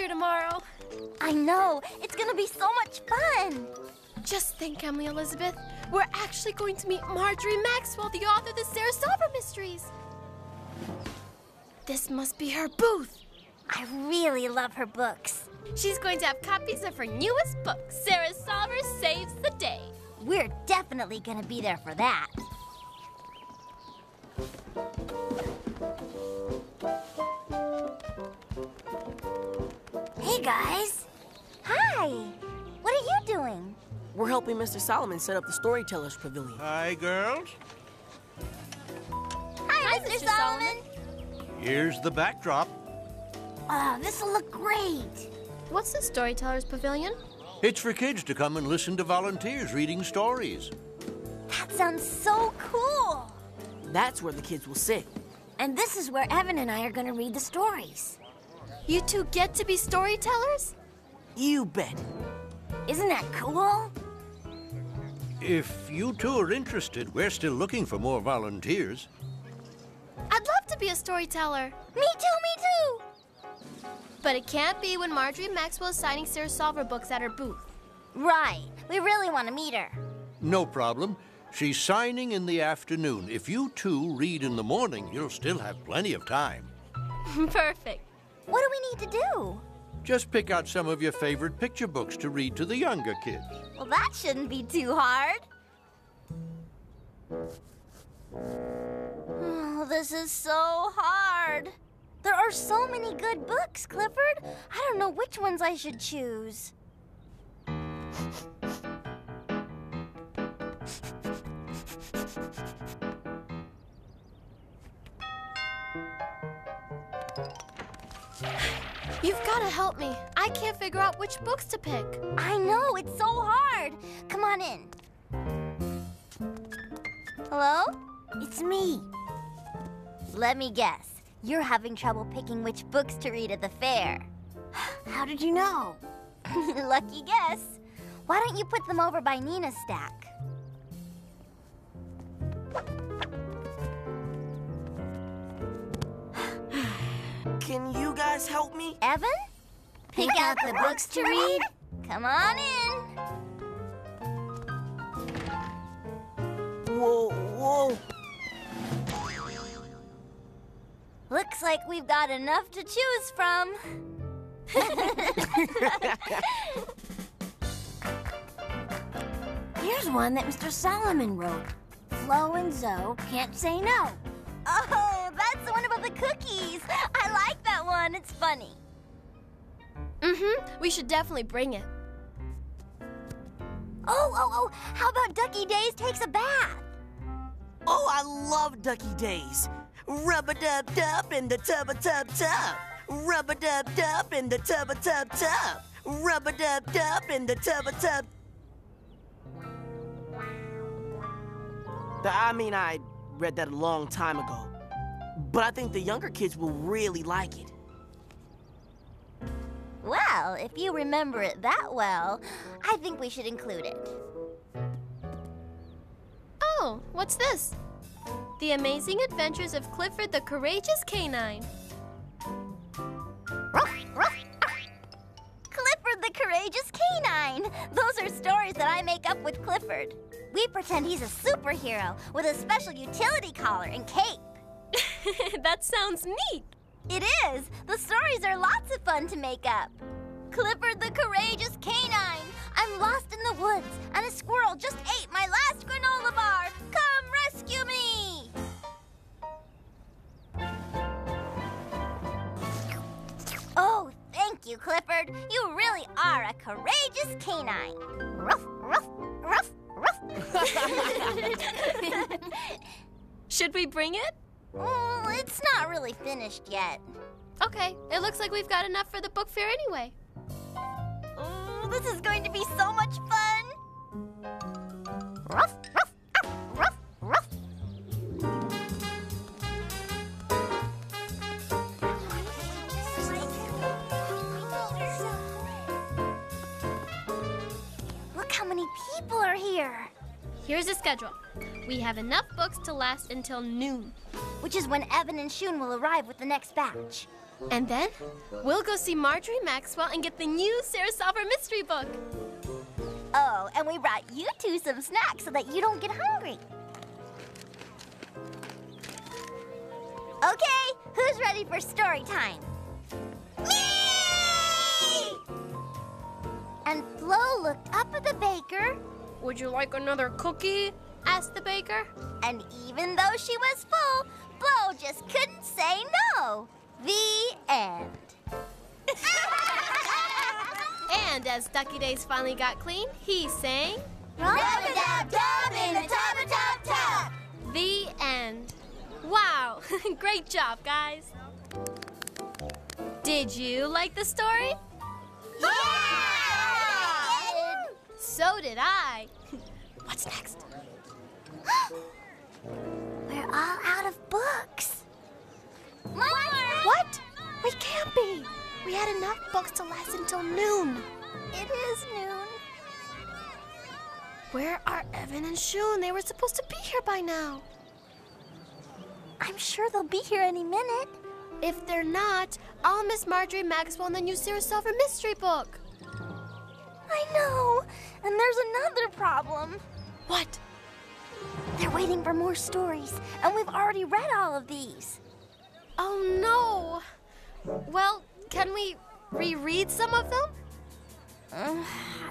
Fair tomorrow. I know. It's gonna be so much fun. Just think, Emily Elizabeth. We're actually going to meet Marjorie Maxwell, the author of the Sarah Solver Mysteries. This must be her booth. I really love her books. She's going to have copies of her newest book, Sarah Solver Saves the Day. We're definitely gonna be there for that. Hey guys. Hi. What are you doing? We're helping Mr. Solomon set up the Storytellers Pavilion. Hi, girls. Hi, Mr. Mr. Solomon. Here's the backdrop. Oh, this'll look great. What's the Storytellers Pavilion? It's for kids to come and listen to volunteers reading stories. That sounds so cool. That's where the kids will sit. And this is where Evan and I are gonna read the stories. You two get to be storytellers? You bet. Isn't that cool? If you two are interested, we're still looking for more volunteers. I'd love to be a storyteller. Me too, me too. But it can't be when Marjorie Maxwell is signing Sarah Solver books at her booth. Right. We really want to meet her. No problem. She's signing in the afternoon. If you two read in the morning, you'll still have plenty of time. Perfect. What do we need to do? Just pick out some of your favorite picture books to read to the younger kids. Well, that shouldn't be too hard. Oh, this is so hard. There are so many good books, Clifford. I don't know which ones I should choose. You've got to help me. I can't figure out which books to pick. I know, it's so hard. Come on in. Hello? It's me. Let me guess. You're having trouble picking which books to read at the fair. How did you know? Lucky guess. Why don't you put them over by Nina's stack? Can you guys help me? Evan? Pick out the books to read? Come on in. Whoa, whoa. Looks like we've got enough to choose from. Here's one that Mr. Solomon wrote. Flo and Zoe can't say no. Oh, that's the one about the cookies. I like that. It's funny. Mm-hmm. We should definitely bring it. Oh, oh, oh, how about Ducky Days takes a bath? Oh, I love Ducky Days. Rub a dub dub in the tub a tub tub. Rub a dub dub in the tub a tub tub. Rub a dub dub in the tub a tub. I mean, I read that a long time ago. But I think the younger kids will really like it. Well, if you remember it that well, I think we should include it. Oh, what's this? The Amazing Adventures of Clifford the Courageous Canine. Clifford the Courageous Canine. Those are stories that I make up with Clifford. We pretend he's a superhero with a special utility collar and cape. that sounds neat. It is. The stories are lots of fun to make up. Clifford the Courageous Canine. I'm lost in the woods, and a squirrel just ate my last granola bar. Come rescue me! Oh, thank you, Clifford. You really are a courageous canine. Ruff, ruff, ruff, ruff. Should we bring it? Well, it's not really finished yet. Okay, it looks like we've got enough for the book fair anyway. Oh, this is going to be so much fun. Ruff, ruff, ruff, ruff, ruff. Look how many people are here, Here's the schedule. We have enough books to last until noon. Which is when Evan and Shun will arrive with the next batch. And then we'll go see Marjorie Maxwell and get the new Sarah Solver mystery book. Oh, and we brought you two some snacks so that you don't get hungry. Okay, who's ready for story time? Me! And Flo looked up at the baker, Would you like another cookie? asked the baker. and even though she was full, Flo just couldn't say no. The end. And as Ducky Days finally got clean, he sang Rub-a-dub-dub in tub-a-tub-tub. the end. Wow, great job, guys. Did you like the story? Yeah! So did I. What's next? We're all out of books. What? We can't be. We had enough books to last until noon. It is noon. Where are Evan and Shun? They were supposed to be here by now. I'm sure they'll be here any minute. If they're not, I'll miss Marjorie Maxwell and the new Sarah Solver mystery book. I know. And there's another problem. What? They're waiting for more stories, and we've already read all of these. Oh no. Well, can we reread some of them? Uh,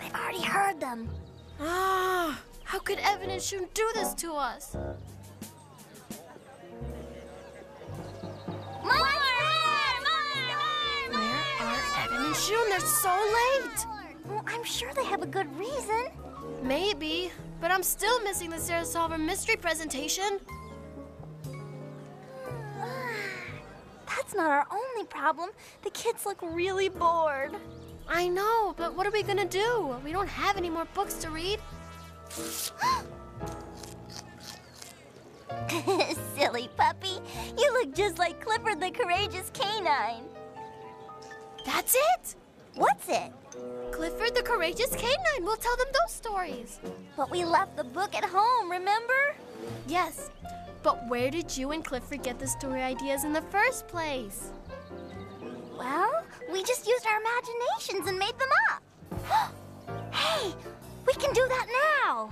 they've already heard them. Ah, how could Evan and Shun do this to us? Where are Evan and Shun? They're so late. Well, I'm sure they have a good reason. Maybe, but I'm still missing the Sarah Solver mystery presentation. That's not our only problem. The kids look really bored. I know, but what are we gonna do? We don't have any more books to read. Silly puppy. You look just like Clifford the Courageous Canine. That's it? What's it? Clifford the Courageous Canine. We'll tell them those stories. But we left the book at home, remember? Yes, but where did you and Clifford get the story ideas in the first place? Well, we just used our imaginations and made them up. hey, we can do that now.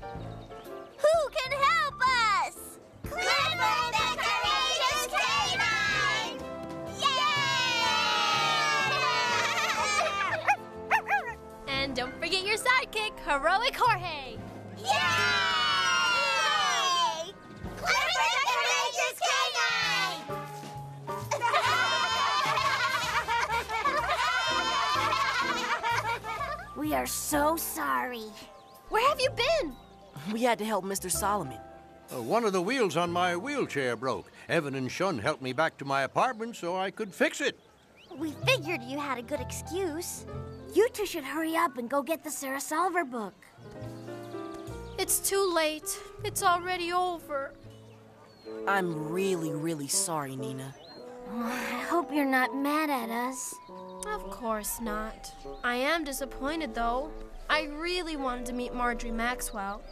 Who can help us? Clifford don't forget your sidekick, Heroic Jorge. Yay! Clifford the Courageous Canine! we are so sorry. Where have you been? We had to help Mr. Solomon. Uh, one of the wheels on my wheelchair broke. Evan and Shun helped me back to my apartment so I could fix it. We figured you had a good excuse. You two should hurry up and go get the Sarah Solver book. It's too late. It's already over. I'm really, really sorry, Nina. Oh, I hope you're not mad at us. Of course not. I am disappointed, though. I really wanted to meet Marjorie Maxwell.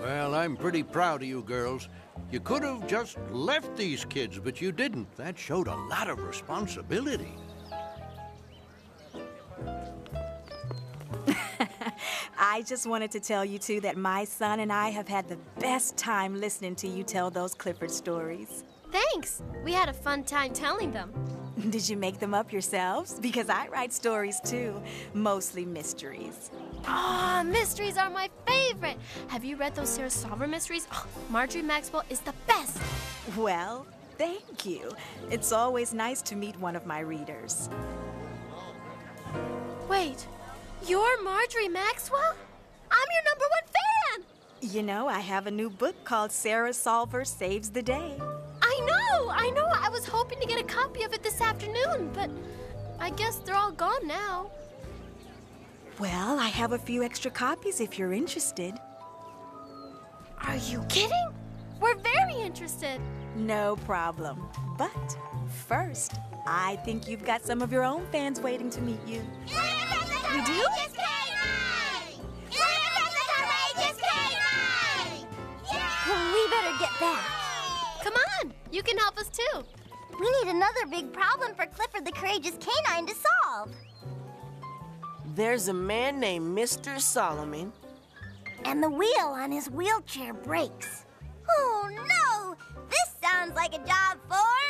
Well, I'm pretty proud of you girls. You could have just left these kids, but you didn't. That showed a lot of responsibility. I just wanted to tell you two that my son and I have had the best time listening to you tell those Clifford stories. Thanks. We had a fun time telling them. Did you make them up yourselves? Because I write stories too, mostly mysteries. Ah, mysteries are my favorite. Have you read those Sarah Solver mysteries? Oh, Marjorie Maxwell is the best. Well, thank you. It's always nice to meet one of my readers. Wait, you're Marjorie Maxwell? I'm your number one fan. You know, I have a new book called Sarah Solver Saves the Day. I know, I know. I was hoping to get a copy of it this afternoon, but I guess they're all gone now. Well, I have a few extra copies if you're interested. Are you kidding? We're very interested. No problem. But first, I think you've got some of your own fans waiting to meet you. We do? Back. Come on, you can help us too. We need another big problem for Clifford the Courageous Canine to solve. There's a man named Mr. Solomon. And the wheel on his wheelchair breaks. Oh no! This sounds like a job for.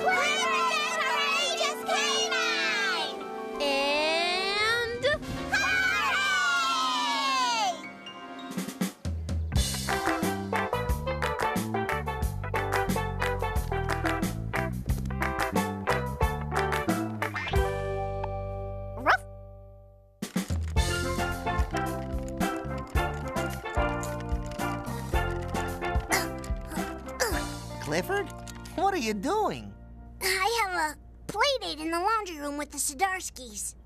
Clifford Clifford, what are you doing? I have a play date in the laundry room with the Sidarskis.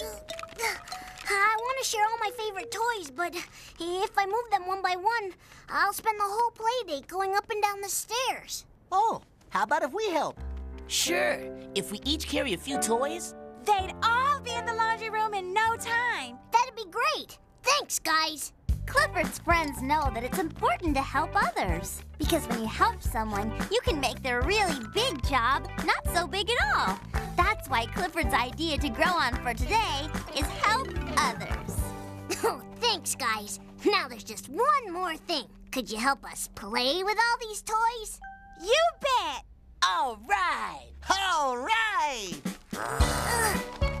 I want to share all my favorite toys, but if I move them one by one, I'll spend the whole play date going up and down the stairs. Oh, how about if we help? Sure, if we each carry a few toys. They'd all be in the laundry room in no time. That'd be great. Thanks, guys. Clifford's friends know that it's important to help others. Because when you help someone, you can make their really big job not so big at all. That's why Clifford's idea to grow on for today is help others. Oh, thanks, guys. Now there's just one more thing. Could you help us play with all these toys? You bet! All right. All right! Ugh,